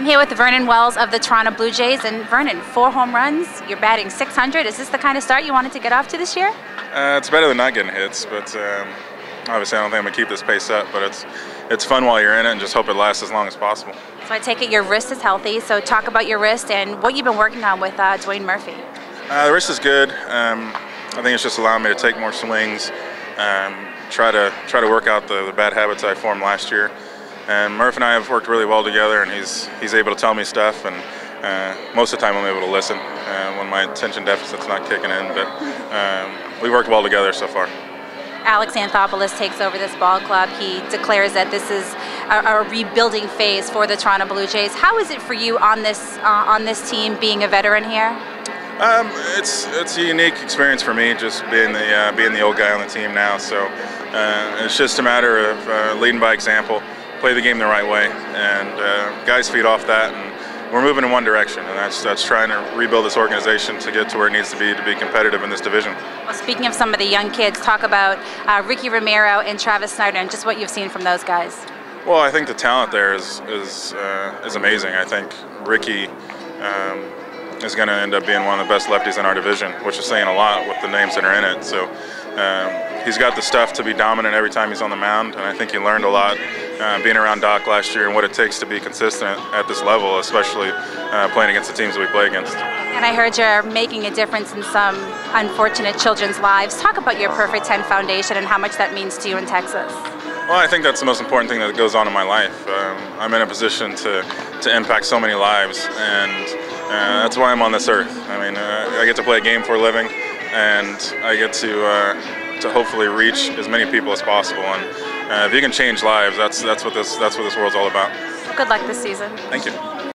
I'm here with Vernon Wells of the Toronto Blue Jays, and Vernon, four home runs. You're batting 600. Is this the kind of start you wanted to get off to this year? Uh, it's better than not getting hits, but um, obviously I don't think I'm gonna keep this pace up. But it's it's fun while you're in it, and just hope it lasts as long as possible. So I take it your wrist is healthy. So talk about your wrist and what you've been working on with uh, Dwayne Murphy. Uh, the wrist is good. Um, I think it's just allowing me to take more swings, um, try to try to work out the, the bad habits I formed last year. And Murph and I have worked really well together, and he's he's able to tell me stuff, and uh, most of the time I'm able to listen uh, when my attention deficit's not kicking in. But um, we worked well together so far. Alex Anthopoulos takes over this ball club. He declares that this is a, a rebuilding phase for the Toronto Blue Jays. How is it for you on this uh, on this team, being a veteran here? Um, it's it's a unique experience for me, just being the uh, being the old guy on the team now. So uh, it's just a matter of uh, leading by example play the game the right way, and uh, guys feed off that, and we're moving in one direction, and that's that's trying to rebuild this organization to get to where it needs to be to be competitive in this division. Well, speaking of some of the young kids, talk about uh, Ricky Romero and Travis Snider, and just what you've seen from those guys. Well, I think the talent there is is uh, is amazing. I think Ricky. Um, is going to end up being one of the best lefties in our division, which is saying a lot with the names that are in it. So um, he's got the stuff to be dominant every time he's on the mound, and I think he learned a lot uh, being around Doc last year and what it takes to be consistent at this level, especially uh, playing against the teams that we play against. And I heard you're making a difference in some unfortunate children's lives. Talk about your Perfect 10 Foundation and how much that means to you in Texas. Well, I think that's the most important thing that goes on in my life. Um, I'm in a position to, to impact so many lives, and uh, that's why I'm on this earth. I mean, uh, I get to play a game for a living, and I get to uh, to hopefully reach as many people as possible. And uh, if you can change lives, that's that's what this that's what this world's all about. Good luck this season. Thank you.